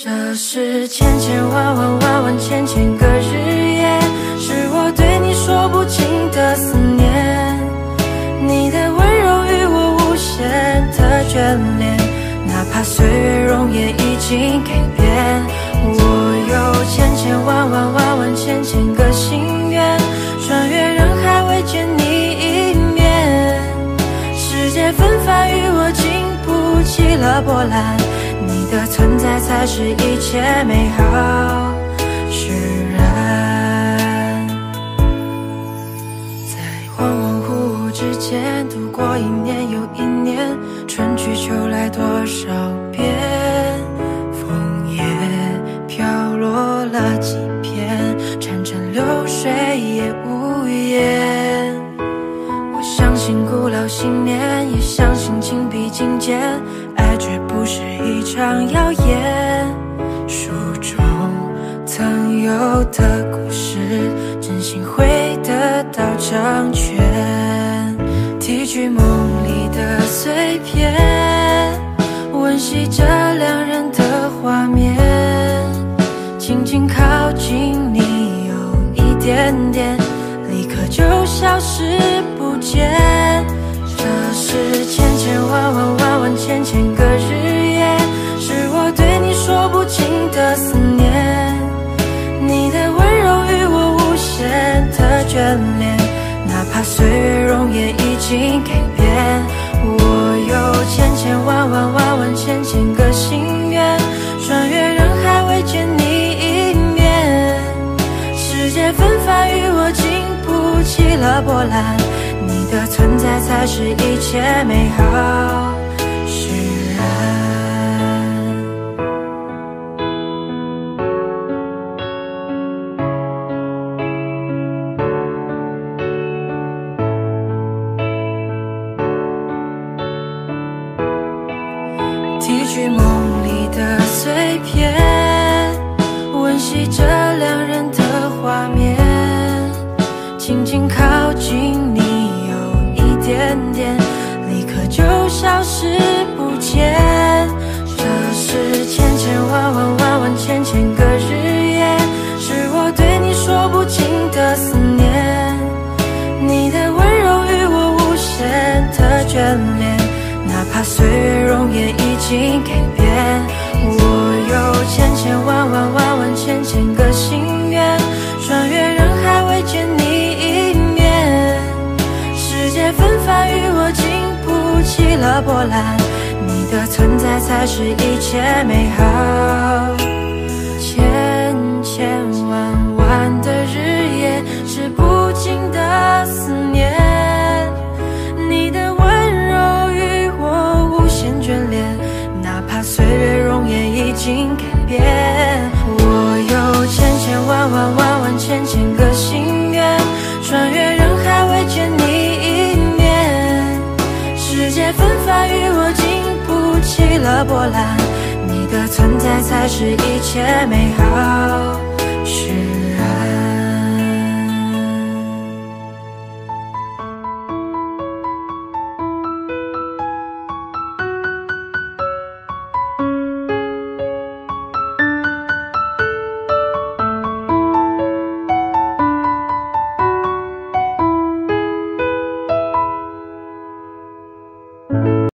这是千千万万万万千千个日夜，是我对你说不尽的思念。你的温柔与我无限的眷恋，哪怕岁月容颜已经改变。我有千千万万万万千千个心愿，穿越人海未见你一面。世界纷繁与我经不起了波澜。你的存才是一切美好。释然，在恍恍惚惚之间度过一年又一年，春去秋来多少遍，场谣言，书中曾有的故事，真心会得到成全。提取梦里的碎片，温习着两人的画面，轻轻靠近你，有一点点，眷恋，哪怕岁月容颜已经改变，我有千千万万万万千千个心愿，穿越人海未见你一面。世界纷繁与我经不起了波澜，你的存在才是一切美好。梦里的碎片，温习着波澜，你的存在才是一切美好。千千万万的日夜，是不尽的思念。了波澜，你的存在才是一切美好。是。